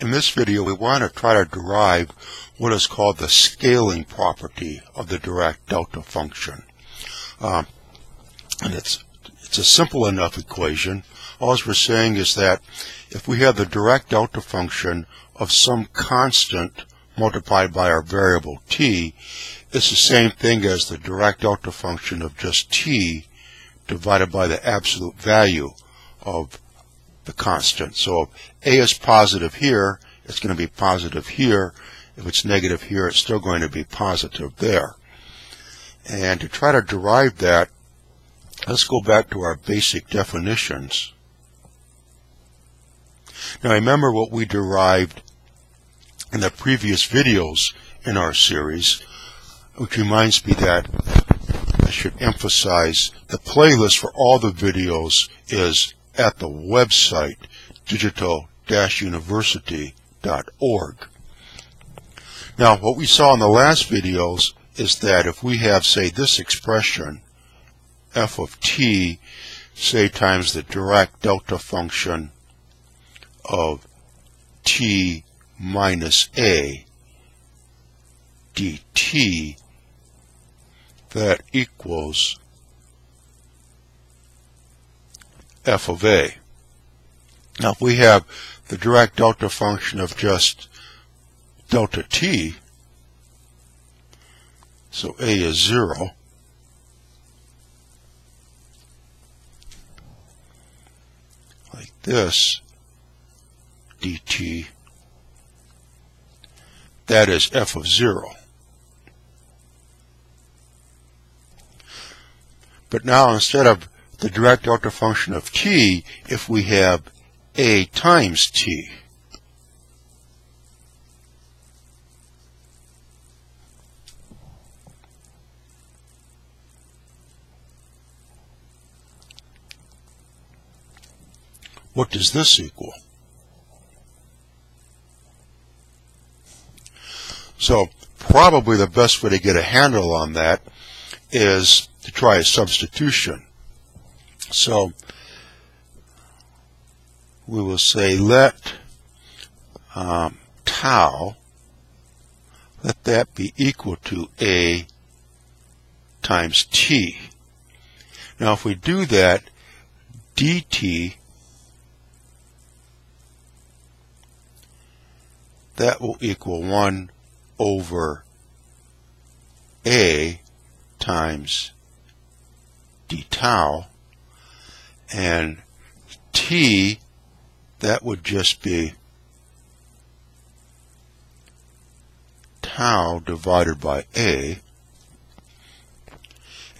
In this video, we want to try to derive what is called the scaling property of the Dirac delta function. Um, and it's, it's a simple enough equation. All we're saying is that if we have the Dirac delta function of some constant multiplied by our variable t, it's the same thing as the Dirac delta function of just t divided by the absolute value of the constant. So if a is positive here, it's going to be positive here. If it's negative here, it's still going to be positive there. And to try to derive that, let's go back to our basic definitions. Now remember what we derived in the previous videos in our series, which reminds me that I should emphasize the playlist for all the videos is at the website digital-university.org. Now, what we saw in the last videos is that if we have, say, this expression, f of t, say, times the Dirac delta function of t minus a dt, that equals f of a. Now if we have the Dirac delta function of just delta t, so a is 0, like this, dt, that is f of 0. But now instead of the Dirac delta function of t if we have a times t. What does this equal? So probably the best way to get a handle on that is to try a substitution. So we will say let um, tau, let that be equal to A times T. Now if we do that, dt, that will equal 1 over A times d tau and t that would just be tau divided by a.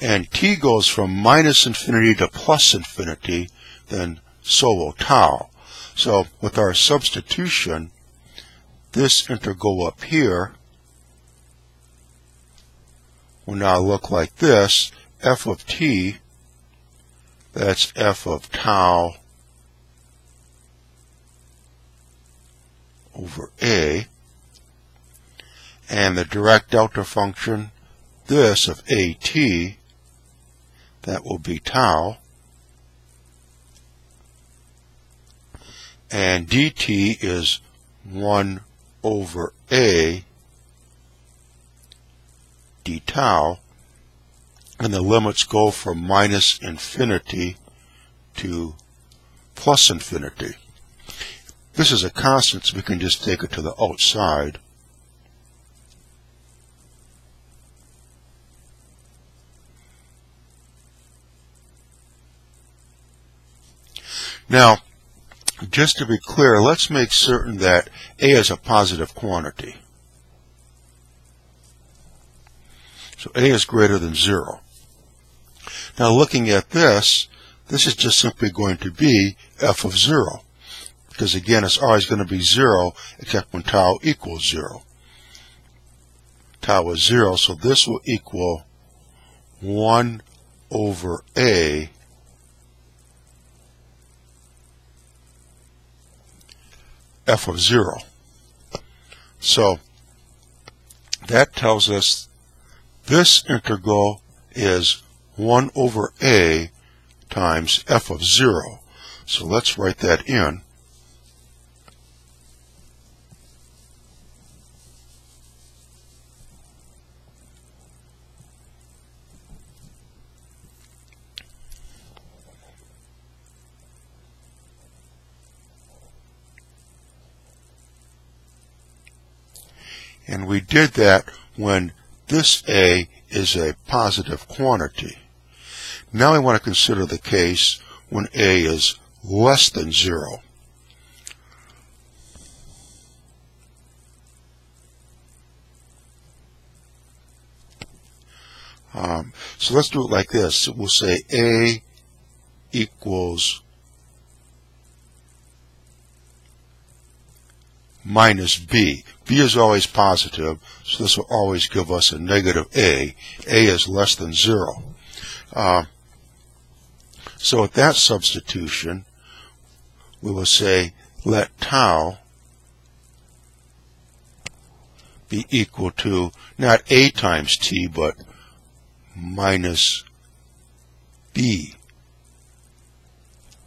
And t goes from minus infinity to plus infinity then so will tau. So with our substitution this integral up here will now look like this. F of t, that's f of tau over a, and the Dirac delta function, this of at, that will be tau, and dt is 1 over a d tau, and the limits go from minus infinity to plus infinity. This is a constant, so we can just take it to the outside. Now, just to be clear, let's make certain that A is a positive quantity. So A is greater than 0. Now looking at this, this is just simply going to be f of 0. Because again, it's always going to be 0 except when tau equals 0. Tau is 0, so this will equal 1 over A f of 0. So that tells us this integral is 1 over a times f of 0. So let's write that in. And we did that when this a is a positive quantity. Now we want to consider the case when A is less than 0. Um, so let's do it like this. We'll say A equals minus B. B is always positive, so this will always give us a negative A. A is less than 0. Uh, so at that substitution, we will say let tau be equal to not A times T, but minus B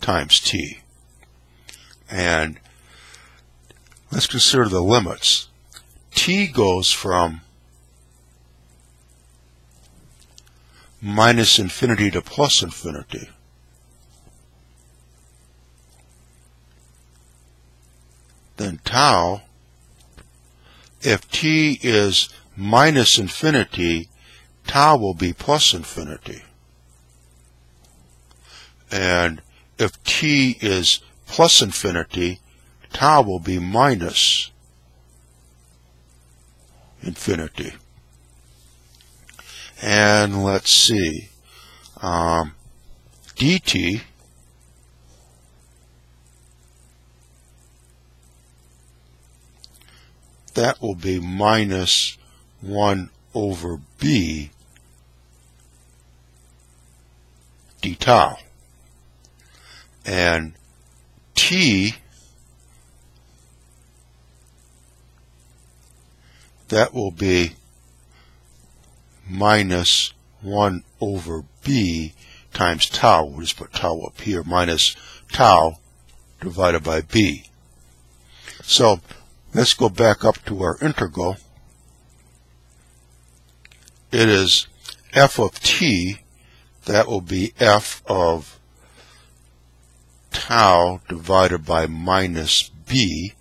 times T. And let's consider the limits. T goes from minus infinity to plus infinity. Then tau, if t is minus infinity, tau will be plus infinity. And if t is plus infinity, tau will be minus infinity. And let's see, um, dt that will be minus 1 over b d tau. And t, that will be minus 1 over b times tau. We'll just put tau up here, minus tau divided by b. So let's go back up to our integral. It is f of t. That will be f of tau divided by minus b.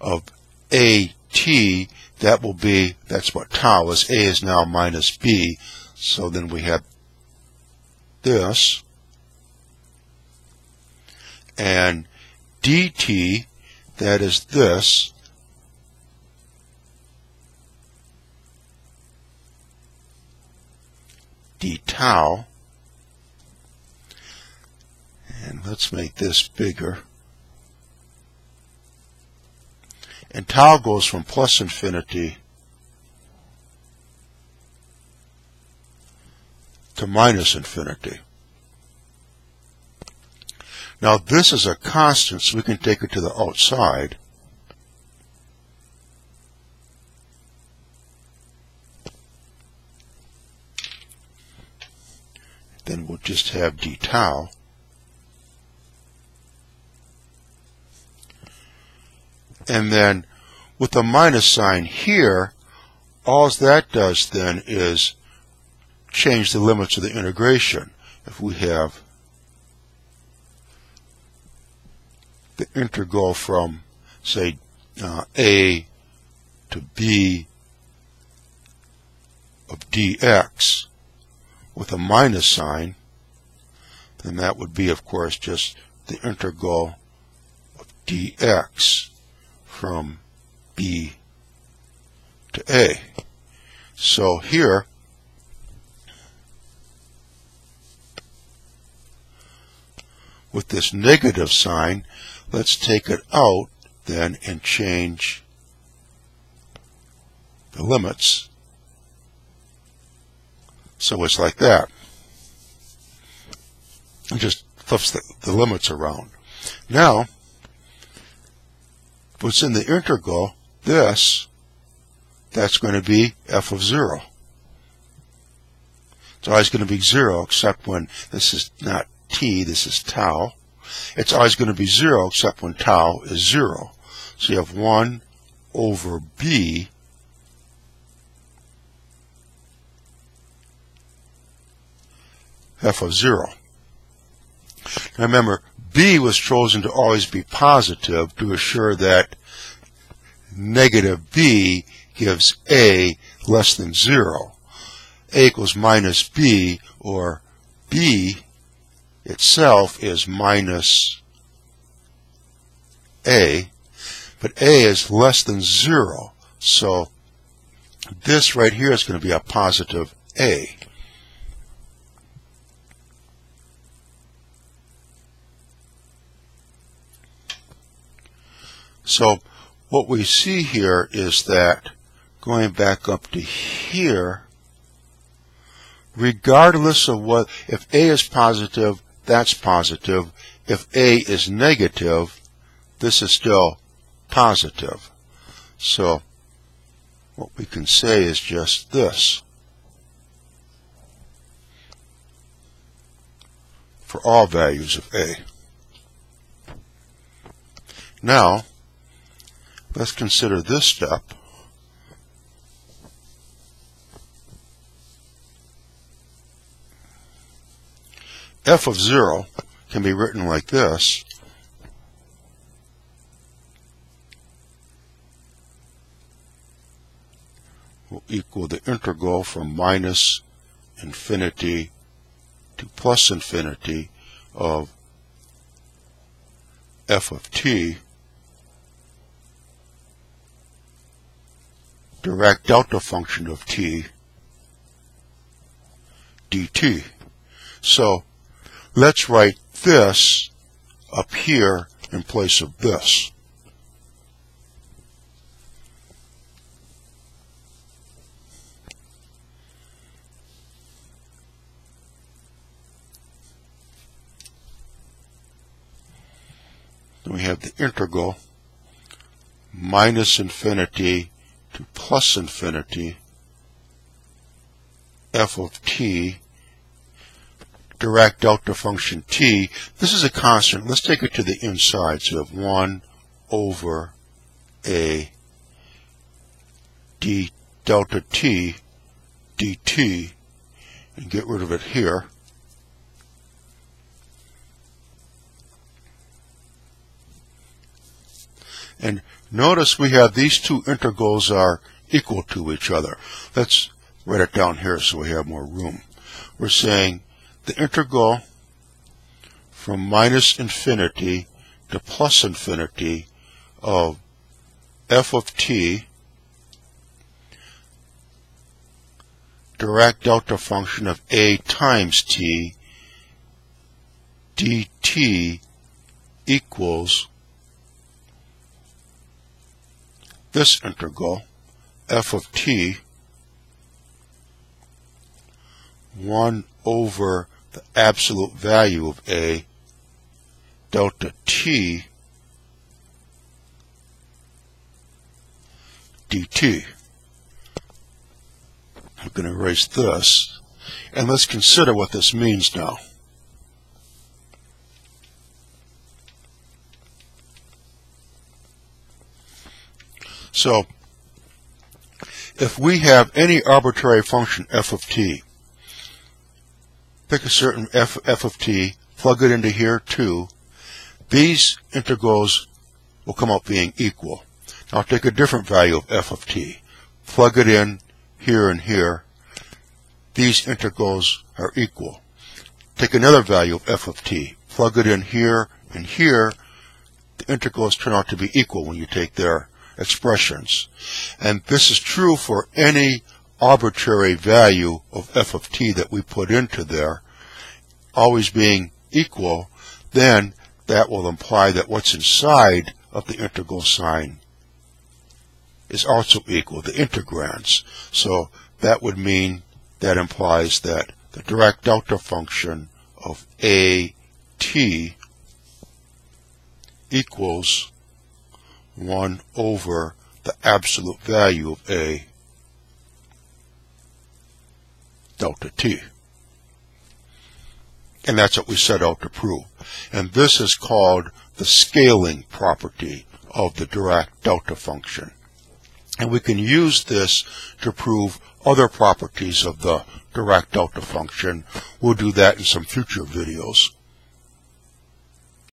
Of a t. That will be that's what tau is. A is now minus b. So then we have this and dt that is this d tau. And let's make this bigger. And tau goes from plus infinity to minus infinity. Now this is a constant, so we can take it to the outside. then we'll just have d tau. And then with the minus sign here, all that does then is change the limits of the integration. If we have the integral from, say, uh, a to b of dx, with a minus sign, then that would be, of course, just the integral of dx from b to a. So here, with this negative sign, let's take it out then and change the limits so it's like that. It just flips the, the limits around. Now, what's in the integral, this, that's going to be f of 0. It's always going to be 0 except when this is not t, this is tau. It's always going to be 0 except when tau is 0. So you have 1 over b f of 0. Now remember, B was chosen to always be positive to assure that negative B gives A less than 0. A equals minus B, or B itself is minus A, but A is less than 0. So this right here is going to be a positive A. So what we see here is that going back up to here, regardless of what, if A is positive, that's positive. If A is negative, this is still positive. So what we can say is just this. For all values of A. Now, let's consider this step. F of 0 can be written like this. will equal the integral from minus infinity to plus infinity of f of t Dirac delta function of t dt. So let's write this up here in place of this. Then we have the integral minus infinity to plus infinity f of t Dirac delta function t. This is a constant. Let's take it to the inside. So you have 1 over a d delta t dt and get rid of it here. And notice we have these two integrals are equal to each other. Let's write it down here so we have more room. We're saying the integral from minus infinity to plus infinity of f of t Dirac delta function of a times t dt equals this integral f of t 1 over the absolute value of A delta T dt. I'm going to erase this. And let's consider what this means now. So, if we have any arbitrary function f of t, pick a certain f, f of t, plug it into here too, these integrals will come up being equal. Now take a different value of f of t, plug it in here and here, these integrals are equal. Take another value of f of t, plug it in here and here, the integrals turn out to be equal when you take their expressions. And this is true for any arbitrary value of f of t that we put into there, always being equal, then that will imply that what's inside of the integral sign is also equal, the integrands. So that would mean that implies that the Dirac delta function of a t equals 1 over the absolute value of a delta t. And that's what we set out to prove. And this is called the scaling property of the Dirac delta function. And we can use this to prove other properties of the Dirac delta function. We'll do that in some future videos.